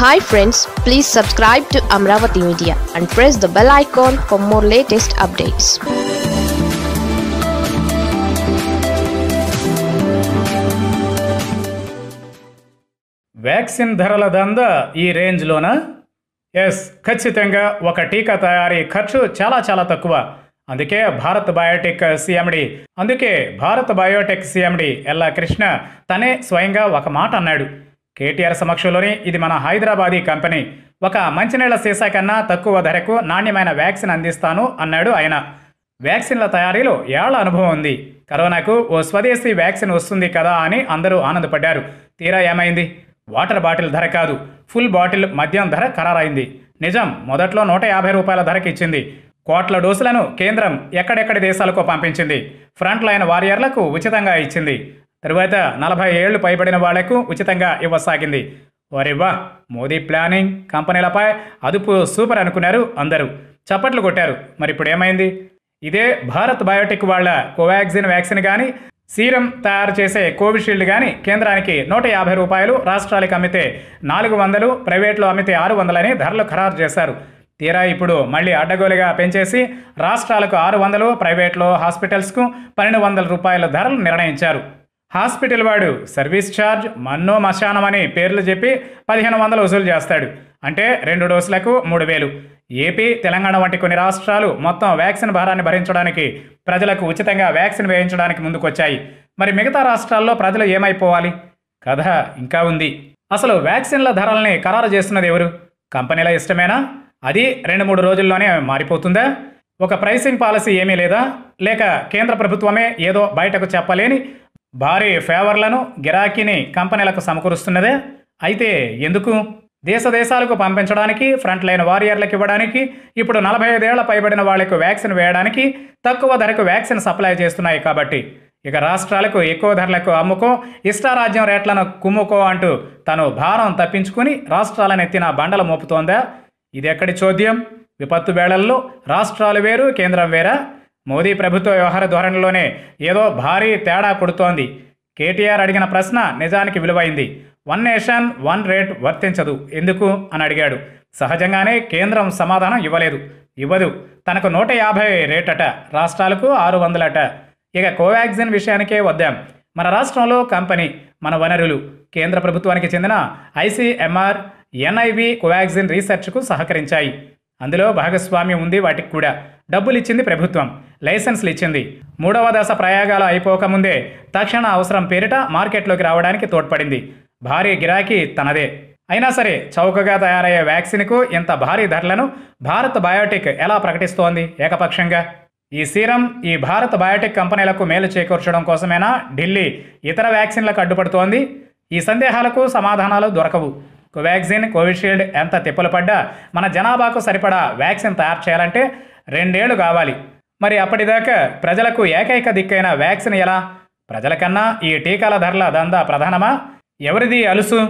Hi friends please subscribe to Amaravati media and press the bell icon for more latest updates vaccine ధరల దంద ఈ రేంజ్లోనా yes ఖచ్చితంగా ఒక టీకా తయారీ ఖర్చు చాలా చాలా తక్కువ. అందుకే భారత్ బయోటెక్ సీఎండి అందుకే భారత్ బయోటెక్ సీఎండి ఎల్లా కృష్ణ తనే స్వయంగా ఒక మాట అన్నాడు. కేటీఆర్ సమక్షంలోనే ఇది మన హైదరాబాదీ కంపెనీ. ఒక మంచినీళ్ళ సీసా కన్నా తక్కువ ధరకు నాణ్యమైన వ్యాక్సిన్ అందిస్తాను అన్నాడు ఆయన. వ్యాక్సిన్ల తయారీలో ఏళ్ళ అనుభవం ఉంది. కరోనాకు ఓ స్వదేశీ వ్యాక్సిన్ వస్తుంది కదా అని అందరూ ఆనందపడ్డారు. తీరా ఏమైంది? వాటర్ బాటిల్ ధర కాదు. ఫుల్ బాటిల్ మద్యం ధర ఖరారైంది. నిజం మొదట్లో నూట యాభై రూపాయల ధరకి ఇచ్చింది. కోట్ల డోసులను కేంద్రం ఎక్కడెక్కడి దేశాలకు పంపించింది. ఫ్రంట్ లైన్ వారియర్లకు ఉచితంగా ఇచ్చింది. తరువాత నలభై ఏళ్ళు పైబడిన వాళ్ళకు ఉచితంగా ఇవ్వసాగింది. వరివ్వా మోదీ ప్లానింగ్ కంపెనీలపై అదుపు సూపర్ అనుకున్నారు అందరూ. చప్పట్లు కొట్టారు. మరి ఇప్పుడు ఏమైంది ఇదే భారత్ బయోటెక్ వాళ్ళ కోవాక్సిన్ వ్యాక్సిన్ కానీ సీరం తయారు చేసే కోవిషీల్డ్ కానీ కేంద్రానికి నూట యాభై రూపాయలు రాష్ట్రాలకు అమ్మితే నాలుగు వందలు ప్రైవేట్లో అమ్మితే ఆరు వందలని ధరలు ఖరారు చేశారు. తీరా ఇప్పుడు మళ్ళీ అడ్డగోలుగా పెంచేసి రాష్ట్రాలకు ఆరు వందలు ప్రైవేట్లో హాస్పిటల్స్కు పన్నెండు వందల రూపాయల ధరలు నిర్ణయించారు. హాస్పిటల్ వాడు సర్వీస్ ఛార్జ్ మన్నో మశానం అని పేర్లు చెప్పి పదిహేను వందలు వసూలు చేస్తాడు. అంటే రెండు డోసులకు మూడు వేలు. ఏపీ తెలంగాణ వంటి కొన్ని రాష్ట్రాలు మొత్తం వ్యాక్సిన్ భారాన్ని భరించడానికి ప్రజలకు ఉచితంగా వ్యాక్సిన్ వేయించడానికి ముందుకొచ్చాయి. మరి మిగతా రాష్ట్రాల్లో ప్రజలు ఏమైపోవాలి? కథ ఇంకా ఉంది. అసలు వ్యాక్సిన్ల ధరల్ని ఖరారు చేస్తున్నది ఎవరు? కంపెనీల ఇష్టమేనా? అది రెండు మూడు రోజుల్లోనే మారిపోతుందా? ఒక ప్రైసింగ్ పాలసీ ఏమీ లేదా? లేక కేంద్ర ప్రభుత్వమే ఏదో బయటకు చెప్పలేని భారీ ఫేవర్లను గిరాకీని కంపెనీలకు సమకూరుస్తున్నదే. అయితే ఎందుకు? దేశ దేశాలకు పంపించడానికి ఫ్రంట్ లైన్ వారియర్లకు ఇవ్వడానికి ఇప్పుడు నలభై ఐదేళ్ళ పైబడిన వాళ్ళకు వ్యాక్సిన్ వేయడానికి తక్కువ ధరకు వ్యాక్సిన్ సప్లై చేస్తున్నాయి కాబట్టి. ఇక రాష్ట్రాలకు ఎక్కువ ధరలకు అమ్ముకో ఇష్టారాజ్యం రేట్లను కుమ్ముకో అంటూ తను భారం తప్పించుకుని రాష్ట్రాలను ఎత్తిన బండలు మోపుతోందా? ఇది ఎక్కడి చోద్యం? విపత్తు వేళల్లో రాష్ట్రాలు వేరు కేంద్రం వేరా? మోదీ ప్రభుత్వ వ్యవహార ధోరణిలోనే ఏదో భారీ తేడా కొడుతోంది. కేటీఆర్ అడిగిన ప్రశ్న నిజానికి విలువైంది. వన్ నేషన్ వన్ రేట్ వర్తించదు. ఎందుకు? అని అడిగాడు. సహజంగానే కేంద్రం సమాధానం ఇవ్వలేదు. ఇవ్వదు. తనకు నూట యాభై రేటట. రాష్ట్రాలకు ఆరు వందలట. ఇక కోవాక్సిన్ విషయానికే వద్దాం. మన రాష్ట్రంలో కంపెనీ మన వనరులు. కేంద్ర ప్రభుత్వానికి చెందిన ఐసీఎంఆర్ ఎన్ఐవి కోవాక్సిన్ రీసెర్చ్కు సహకరించాయి. అందులో భాగస్వామ్యం ఉంది వాటికి కూడా. డబ్బులిచ్చింది ప్రభుత్వం. లైసెన్స్లు ఇచ్చింది. మూడవ దశ ప్రయోగాలు అయిపోకముందే తక్షణ అవసరం పేరిట మార్కెట్లోకి రావడానికి తోడ్పడింది. భారీ గిరాకీ తనదే. అయినా సరే చౌకగా తయారయ్యే వ్యాక్సిన్కు ఇంత భారీ ధరలను భారత్ బయోటెక్ ఎలా ప్రకటిస్తోంది? ఏకపక్షంగా? ఈ సీరం ఈ భారత్ బయోటెక్ కంపెనీలకు మేలు చేకూర్చడం కోసమేనా? ఢిల్లీ ఇతర వ్యాక్సిన్లకు అడ్డుపడుతోంది? ఈ సందేహాలకు సమాధానాలు దొరకవు. కోవాక్సిన్ కోవిషీల్డ్ ఎంత తిప్పలు పడ్డా మన జనాభాకు సరిపడా వ్యాక్సిన్ తయారు చేయాలంటే రెండేళ్ళు కావాలి. మరి అప్పటిదాకా ప్రజలకు ఏకైక దిక్కైన వ్యాక్సిన్ ఎలా? ప్రజలకన్నా ఈ టీకాల ధరల దందా ప్రధానమా? ఎవరిది అలుసు?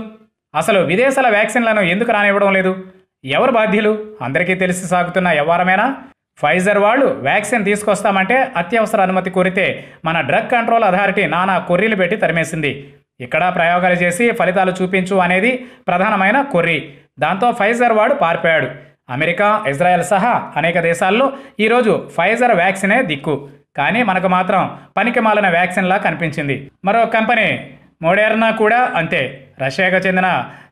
అసలు విదేశాల వ్యాక్సిన్లను ఎందుకు రానివ్వడం లేదు? ఎవరు బాధ్యులు? అందరికీ తెలిసి సాగుతున్న వ్యవహారమేనా? ఫైజర్ వాళ్ళు వ్యాక్సిన్ తీసుకొస్తామంటే అత్యవసర అనుమతి కోరితే మన డ్రగ్ కంట్రోల్ అథారిటీ నానా కొర్రీలు పెట్టి తరిమేసింది. ఇక్కడ ప్రయోగాలు చేసి ఫలితాలు చూపించు అనేది ప్రధానమైన కొర్రీ. దాంతో ఫైజర్ వాడు పారిపోయాడు. అమెరికా ఇజ్రాయెల్ సహా అనేక దేశాల్లో ఈరోజు ఫైజర్ వ్యాక్సినే దిక్కు. కానీ మనకు మాత్రం పనికి మాలిన వ్యాక్సిన్లా కనిపించింది. మరో కంపెనీ మోడెర్నా కూడా అంతే. రష్యాకు చెందిన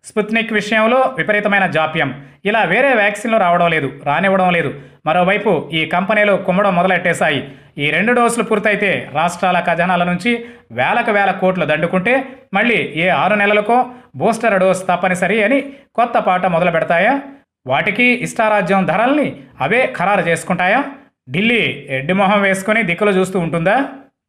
స్పుత్నిక్ విషయంలో విపరీతమైన జాప్యం. ఇలా వేరే వ్యాక్సిన్లు రావడం లేదు రానివ్వడం లేదు. మరోవైపు ఈ కంపెనీలు కుమ్మడం మొదలెట్టేశాయి. ఈ రెండు డోసులు పూర్తయితే రాష్ట్రాల ఖజానాల నుంచి వేలకు వేల కోట్లు దండుకుంటే మళ్ళీ ఏ ఆరు నెలలకో బూస్టర్ డోస్ తప్పనిసరి అని కొత్త పాట మొదలు పెడతాయా వాటికి ఇష్టారాజ్యం ధరల్ని అవే ఖరారు చేసుకుంటాయా? ఢిల్లీ ఎడ్డి మొహం వేసుకుని దిక్కులు చూస్తూ ఉంటుందా?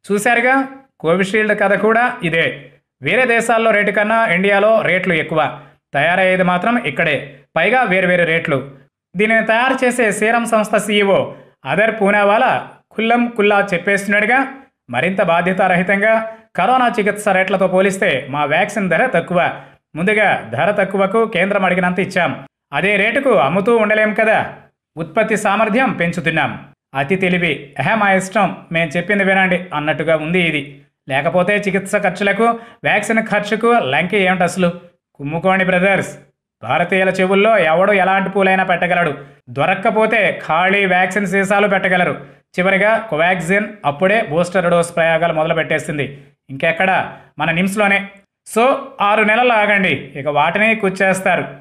చూశారుగా కోవిషీల్డ్ కథ కూడా ఇదే. వేరే దేశాల్లో రేటు కన్నా ఇండియాలో రేట్లు ఎక్కువ. తయారయ్యేది మాత్రం ఇక్కడే. పైగా వేరువేరు రేట్లు. దీనిని తయారు చేసే సీరం సంస్థ సీఈఓ అదర్ పూనావాలా కుల్లం కుల్లా చెప్పేస్తున్నాడుగా. మరింత బాధ్యతారహితంగా కరోనా చికిత్స రేట్లతో పోలిస్తే మా వ్యాక్సిన్ ధర తక్కువ. ముందుగా ధర తక్కువకు కేంద్రం అడిగినంత ఇచ్చాం. అదే రేటుకు అమ్ముతూ ఉండలేం కదా. ఉత్పత్తి సామర్థ్యం పెంచుతున్నాం. అతి తెలివి. ఎహ మా ఇష్టం. మేం చెప్పింది వినండి అన్నట్టుగా ఉంది ఇది. లేకపోతే చికిత్స ఖర్చులకు వ్యాక్సిన్ ఖర్చుకు లంకి ఏమిటి అసలు? కుమ్ముకోండి బ్రదర్స్. భారతీయుల చెవుల్లో ఎవడు ఎలాంటి పూలైనా పెట్టగలడు. దొరక్కపోతే ఖాళీ వ్యాక్సిన్ సీసాలు పెట్టగలరు. చివరిగా కోవాక్సిన్ అప్పుడే బూస్టర్ డోస్ ప్రయోగాలు మొదలుపెట్టేసింది. ఇంకెక్కడ? మన నిమ్స్లోనే. సో ఆరు నెలలు ఆగండి. ఇక వాటిని కుచ్చేస్తారు.